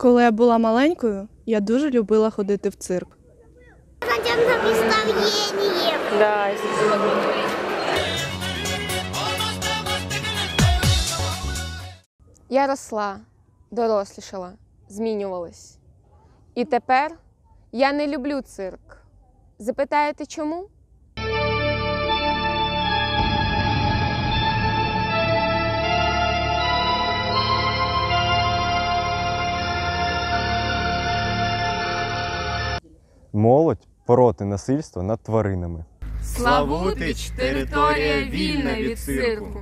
Коли я була маленькою, я дуже любила ходити в цирк. Хотим на представление. Да. Я росла, дорослішала, змінювалась. І тепер я не люблю цирк. Запитаєте чому? Молодь проти насильства над тваринами. Славутич територія вільна від цирку.